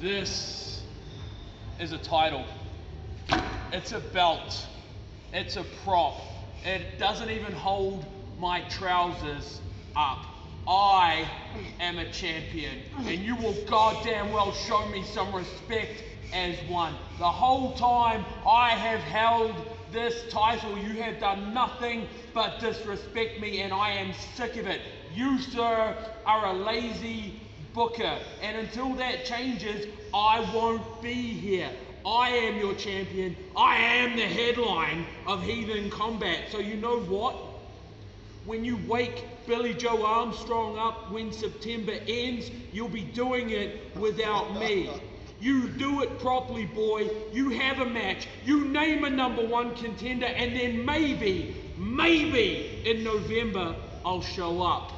This is a title. It's a belt. It's a prop. It doesn't even hold my trousers up. I am a champion, and you will goddamn well show me some respect as one. The whole time I have held this title, you have done nothing but disrespect me, and I am sick of it. You, sir, are a lazy booker, and until that changes, I won't be here. I am your champion. I am the headline of Heathen Combat. So you know what? When you wake Billie Joe Armstrong up when September ends, you'll be doing it without me. You do it properly, boy. You have a match. You name a number one contender, and then maybe, maybe in November, I'll show up.